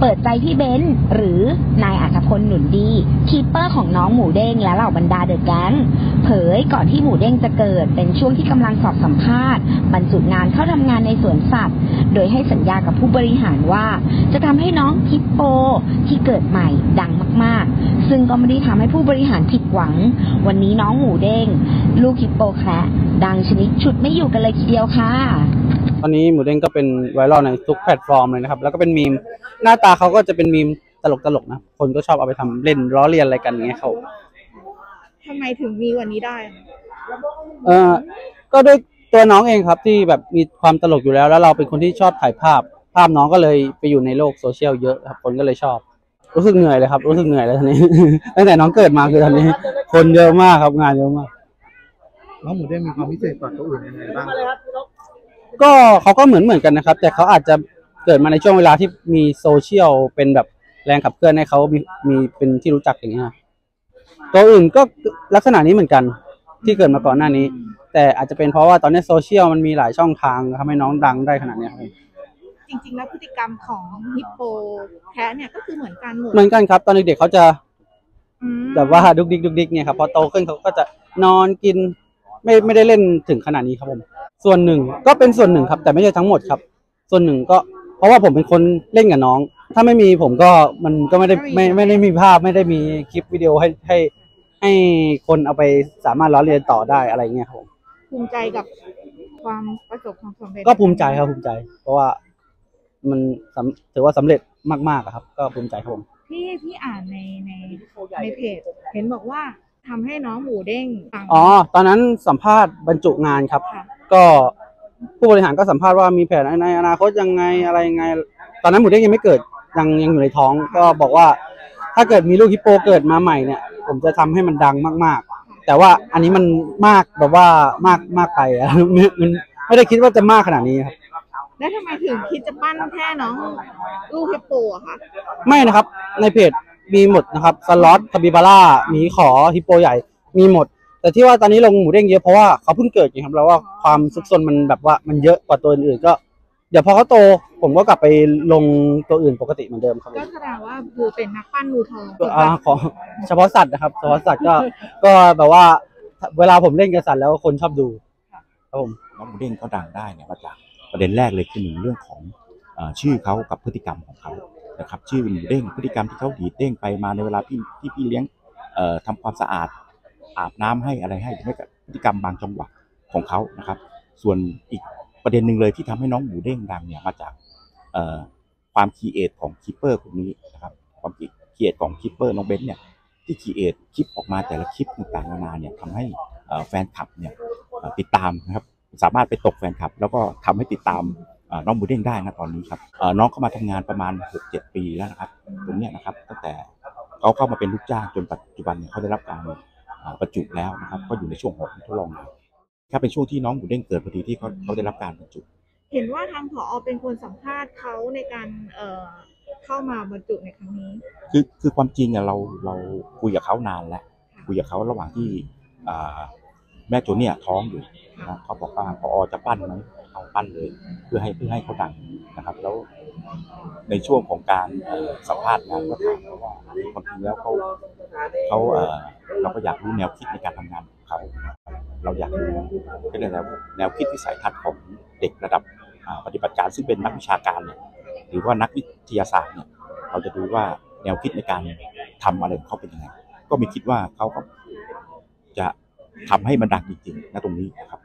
เปิดใจพี่เบนซ์หรือนายอรรถพลหนุนดี keeper ของน้องหมูเด้งและเหล่าบรรดาเดอะแก๊งเผยก่อนที่หมูเด้งจะเกิดเป็นช่วงที่กำลังสอบสัมภาษณ์ บรรจุงานเข้าทำงานในสวนสัตว์ โดยให้สัญญากับผู้บริหารว่า จะทำให้น้องฮิปโปที่เกิดใหม่ดังมากๆ ซึ่งก็ไม่ได้ทำให้ผู้บริหารผิดหวัง วันนี้น้องหมูเด้งลูกฮิปโปแคระดังชนิดฉุดไม่อยู่กันเลยทีเดียวค่ะ ตอนนี้หมูเด้งก็เป็นไวรัลในทุกแพลตฟอร์มเลยนะครับ แล้วก็เป็นมีม หน้าตาเขาก็จะเป็นมีมตลกๆนะ คนก็ชอบเอาไปทำเล่นล้อเลียนอะไรกันอย่างเงี้ยเขาทำไมถึงมีวันนี้ได้อะเออก็ด้วยตัวน้องเองครับที่แบบมีความตลกอยู่แล้ว แล้วเราเป็นคนที่ชอบถ่ายภาพ ภาพน้องก็เลยไปอยู่ในโลกโซเชียลเยอะครับ คนก็เลยชอบ รู้สึกเหนื่อยเลยครับ รู้สึกเหนื่อยเลยตอนนี้ ตั้งแต่น้องเกิดมาคือตอนนี้ คนเยอะมากครับงานเยอะมากน้องหมูเด้งมีความพิเศษกว่าตัวอื่นยังไงบ้าง ก็เขาก็เหมือนเหมือนกันนะครับ แต่เขาอาจจะเกิดมาในช่วงเวลาที่มีโซเชียลเป็นแบบแรงขับเคลื่อนให้เขามีมีเป็นที่รู้จักอย่างเงี้ยตัวอื่นก็ลักษณะนี้เหมือนกันที่เกิดมาก่อนหน้านี้ แต่อาจจะเป็นเพราะว่าตอนนี้โซเชียลมันมีหลายช่องทางทำให้น้องดังได้ขนาดเนี้ยครับจริงๆ แล้วพฤติกรรมของฮิปโปแคะเนี่ยก็คือเหมือนกันหมดเหมือนกันครับ ตอนเด็กๆเขาจะอืมแบบว่าดุกดิกดุกดิกเนี่ยครับพอโตขึ้นเขาก็จะนอนกิน ไม่ไม่ได้เล่นถึงขนาดนี้ครับผม ส่วนหนึ่งก็เป็นส่วนหนึ่งครับ แต่ไม่ใช่ทั้งหมดครับ ส่วนหนึ่งก็ เพราะว่าผมเป็นคนเล่นกับน้อง ถ้าไม่มีผมก็มันก็ไม่ได้ไม่ไม่ได้มีภาพไม่ได้มีคลิปวิดีโอให้ให้ให้คนเอาไปสามารถล้อเลียนต่อได้อะไรเงี้ยครับผมภูมิใจกับความประสบความสำเร็จก็ภูมิใจครับภูมิใจ เพราะว่ามันสำถือว่าสำเร็จมากๆอะครับ ก็ภูมิใจครับผมพี่พี่อ่านในในในเพจเห็นบอกว่าทำให้น้องหมูเด้งปังอ๋อตอนนั้นสัมภาษณ์บรรจุงานครับค่ะ ก็ผู้บริหารก็สัมภาษณ์ว่ามีแผนในอนาคตยังไงอะไรยังไง ตอนนั้นหมูเด้งยังไม่เกิดยังยังอยู่ในท้อง ก็บอกว่า ถ้าเกิดมีลูกฮิปโปเกิดมาใหม่เนี่ย ผมจะทำให้มันดังมากๆ แต่ว่าอันนี้มันมากแบบว่ามากมากไปอะมันมันไม่ได้คิดว่าจะมากขนาดนี้ครับแล้วทำไมถึงคิดจะปั้นแค่น้องลูกฮิปโปอะคะไม่นะครับ ในเพจมีหมดนะครับสล็อตคาบิบาร่าหมีขอฮิปโปใหญ่มีหมด แต่ที่ว่าตอนนี้ลงหมูเด้งเยอะเพราะว่าเขาเพิ่งเกิดไงครับแล้วว่าความซุกซนมันแบบว่ามันเยอะกว่าตัวอื่นๆก็ เดี๋ยวพอเขาโตผมก็กลับไปลงตัวอื่นปกติเหมือนเดิมครับก็แสดงว่าคือเป็นนักปั้นงูทองอ่าขอเฉพาะสัตว์นะครับเฉพาะสัตว์ก็ก็แบบว่าเวลาผมเล่นกับสัตว์แล้วคนชอบดูครับผม น้องหมูเด้งเขาดังได้เนี่ยมาจากประเด็นแรกเลยคือหนึ่งเรื่องของเออชื่อเขากับพฤติกรรมของเขานะครับชื่อหมูเด้งพฤติกรรมที่เขาดีดเด้งไปมาในเวลาที่ที่พี่เลี้ยงเอ่อทำความสะอาด อาบน้ำให้อะไรให้ให้กับพฤติกรรมบางจังหวะของเขานะครับ ส่วนอีกประเด็นหนึ่งเลยที่ทำให้น้องหมูเด้งดังเนี่ยมาจากความ create ของ keeper คนนี้นะครับความ create ของ keeper น้องเบนซ์เนี่ยที่ create คลิปออกมาแต่ละคลิปต่างๆนานาเนี่ยทำให้แฟนคลับเนี่ยติดตามนะครับสามารถไปตกแฟนคลับ แล้วก็ทำให้ติดตามน้องหมูเด้งได้นะตอนนี้ครับน้องเข้ามาทำงานประมาณ 6-7 ปีแล้วนะครับ ตรงนี้นะครับตั้งแต่เขาเข้ามาเป็นลูกจ้างจนปัจจุบันเนี่ยเขาได้รับการ บรรจุแล้วนะครับ ก็อยู่ในช่วงของทดลองงานครับเป็นช่วงที่น้องหมูเด้งเกิดพอดีที่เขาเขาได้รับการบรรจุ เห็นว่าทางผอเป็นคนสัมภาษณ์เขาในการเอ่อเข้ามาบรรจุในครั้งนี้ คือคือความจริงอะเราเราคุยกับเขานานแล้วคุยกับเขาระหว่างที่อ่าแม่โจเนี่ยท้องอยู่นะเขาบอกว่าพอจะปั้นไหมเอา ปั้นเลย เพื่อให้เพื่อให้เขาดังนะครับ แล้วในช่วงของการสัมภาษณ์งานก็ถามเขาว่าความจริงแล้วเขาเขาเออเราก็อยากรู้แนวคิดในการทำงานของเขาเราอยากรู้ก็เลยแนวแนวคิดวิสัยทัศน์ของเด็กระดับปฏิบัติการซึ่งเป็นนักวิชาการเนี่ยหรือว่านักวิทยาศาสตร์เนี่ยเราจะดูว่าแนวคิดในการทำอะไรของเขาเป็นยังไงก็ไม่คิดว่าเขาก็จะทำให้มันดังจริงๆนะตรงนี้นะครับ